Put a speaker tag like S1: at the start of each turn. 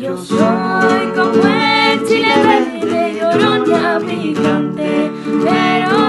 S1: Yo soy como el chile verde, llorón y pero